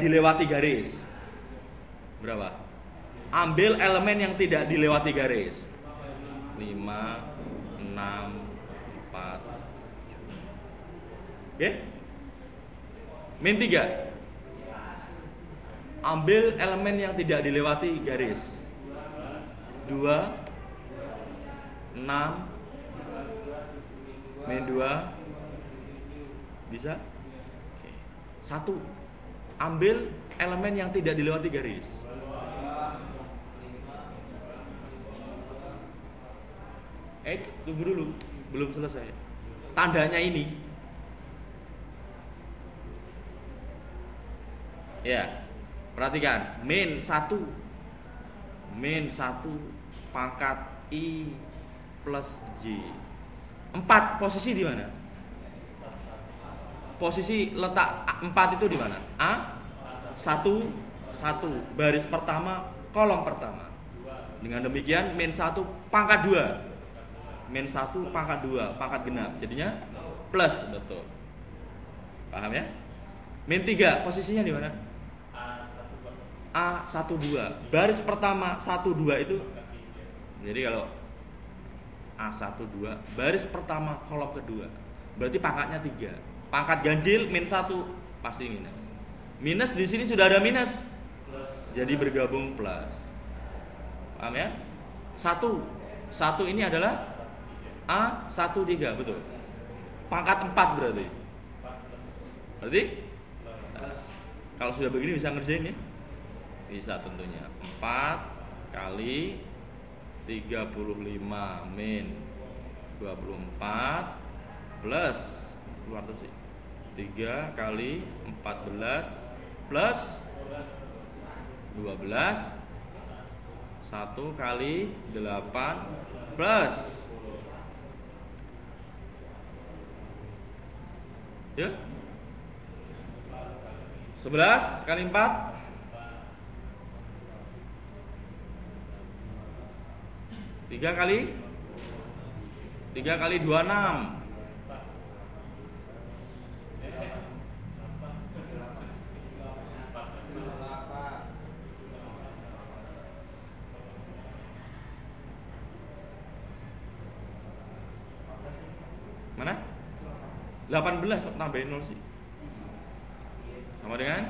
dilewati garis. Berapa? Ambil elemen yang tidak dilewati garis. 5 6 4 Oke? Min 3. Ambil elemen yang tidak dilewati garis. 2 6 min 2 bisa? Oke. Satu ambil elemen yang tidak dilewati garis. Eh, tunggu dulu, belum selesai. Tandanya ini. Ya, perhatikan. Min satu, min satu pangkat i plus j. Empat posisi di mana? Posisi letak empat itu di mana? A satu satu. Baris pertama kolom pertama. Dengan demikian min satu pangkat dua. Min satu pangkat dua pangkat genap. Jadinya plus betul. Paham ya? Min tiga posisinya di mana? A satu dua. Baris pertama satu dua itu? Jadi kalau A satu dua. Baris pertama kolom kedua. Berarti pangkatnya tiga Pangkat ganjil min satu pasti minus. Minus di sini sudah ada minus. Jadi bergabung plus. Paham ya? Satu. Satu ini adalah A satu tiga betul. Pangkat empat berarti. Berarti kalau sudah begini bisa ngerjain ya? Bisa tentunya. Empat kali 35 min 24 plus keluar terus sih 3 kali 14 plus 12 1 kali 8 plus. Ya. 11 kali 4 3 kali 3 kali 26 18 kok tambahin 0 sih? Sama dengan?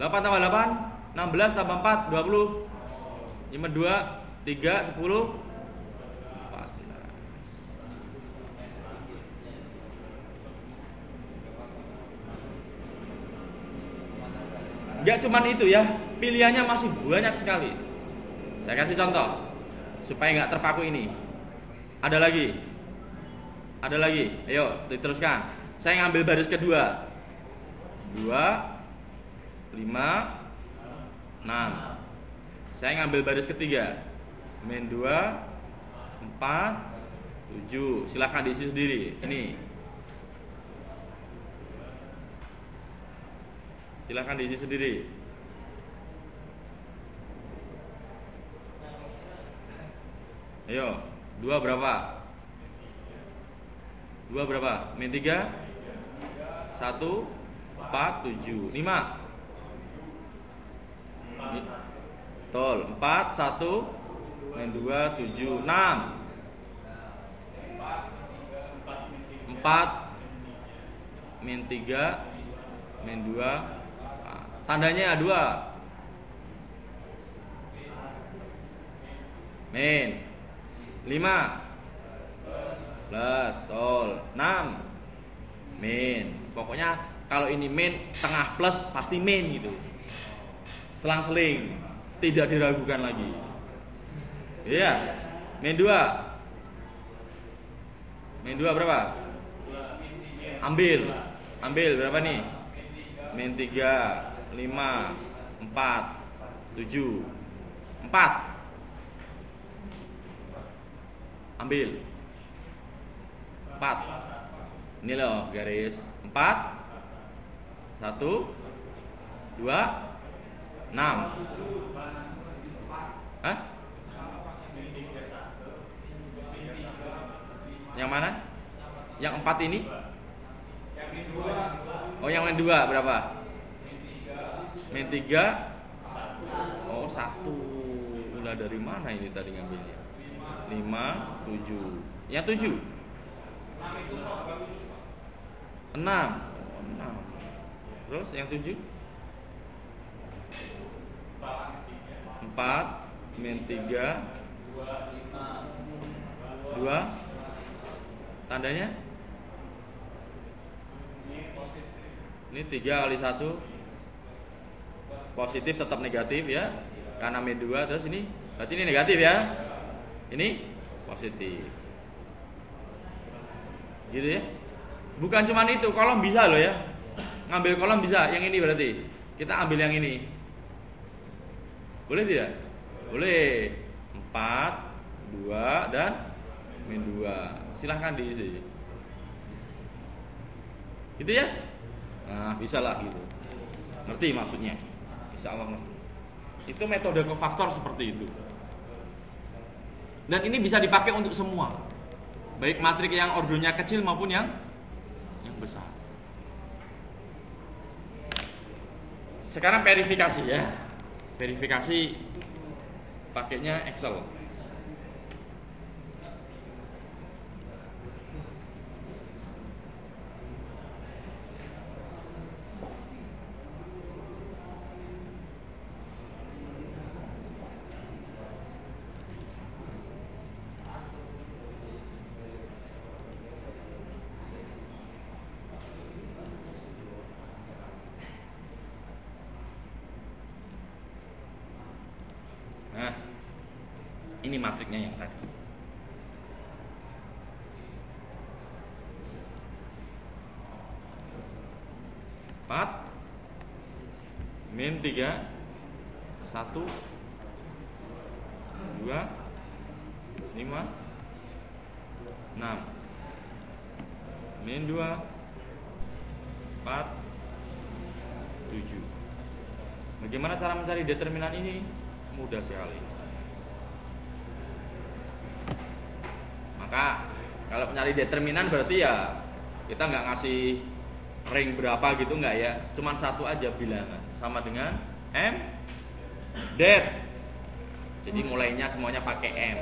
delapan tambah delapan enam belas tambah empat dua puluh. lima dua tiga sepuluh. Gak cuman itu ya, pilihannya masih banyak sekali. Saya kasih contoh supaya nggak terpaku ini. Ada lagi, ada lagi. Ayo diteruskan. Saya ngambil baris kedua. Dua, lima, enam. Saya ngambil baris ketiga. Main dua, empat, tujuh. Silahkan diisi sendiri. Ini. Silahkan diisi sendiri. Ayo, dua berapa? Dua berapa? Min tiga? Satu, empat, tujuh, lima. Tol, empat, satu, min dua, tujuh, enam. Empat, min tiga, min dua. Tandanya dua. Min 5 plus tol 6 min. Pokoknya kalau ini min tengah plus pasti min gitu. Selang-seling. Tidak diragukan lagi. Iya. Min 2 min 2 berapa? Ambil. Ambil berapa nih? Min 3 5 4 7 4 ambil 4 ini loh garis 4 1 2 6 Hah? Yang mana? Yang empat ini? Oh yang main dua berapa? Main tiga. Oh satu. Ulah dari mana ini tadi ngambilnya? Lima, tujuh. Yang tujuh? Enam. Oh, enam. Terus yang tujuh? Empat, min tiga, dua. Tandanya? Ini tiga kali satu positif tetap negatif ya karena min dua terus ini berarti ini negatif ya ini positif. Gitu ya. Bukan cuman itu kolom bisa loh ya. Ngambil kolom bisa yang ini berarti. Kita ambil yang ini. Boleh tidak? Boleh. Empat dua dan min dua. Silahkan diisi gitu ya? Nah bisa lah gitu. Ngerti maksudnya? Insya Allah itu metode kofaktor seperti itu dan ini bisa dipakai untuk semua. Baik matrik yang ordonya kecil maupun yang yang besar. Sekarang verifikasi ya. Verifikasi pakainya Excel ini matriknya yang tadi. Empat. Min tiga. Satu. Dua. Lima. Enam. Min dua. Empat. Tujuh. Bagaimana cara mencari determinan ini? Mudah sekali maka kalau nyari determinan berarti ya kita nggak ngasih ring berapa gitu nggak ya. Cuman satu aja bilangan sama dengan M dead jadi mulainya semuanya pakai M.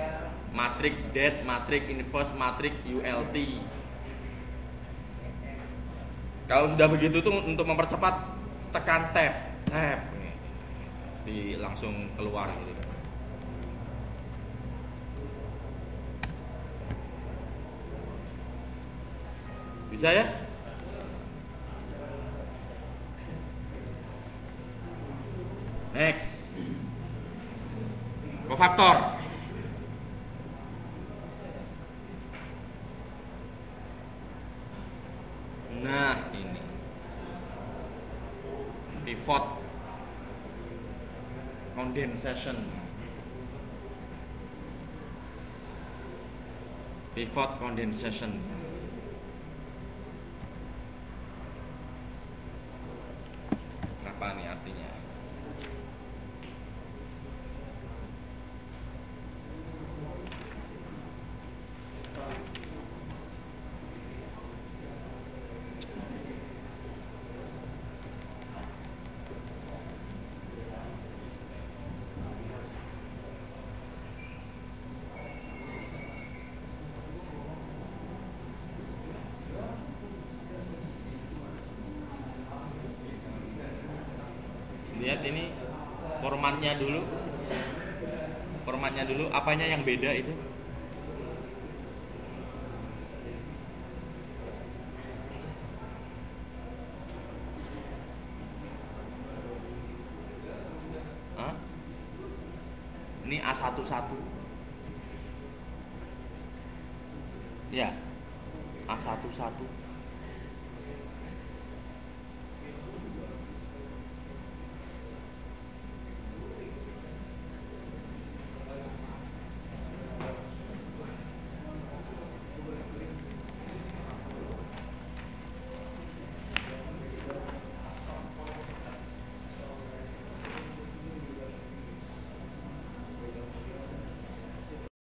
Matrik dead matrik inverse matrik ULT kalau sudah begitu tuh untuk mempercepat tekan tab tab. Di langsung keluar gitu Bisa ya? Next. Kofaktor. Nah, ini. Pivot condensation. Pivot condensation. Lihat ini formatnya dulu. Formatnya dulu. Apanya yang beda itu? Hah? ini A11 ya A11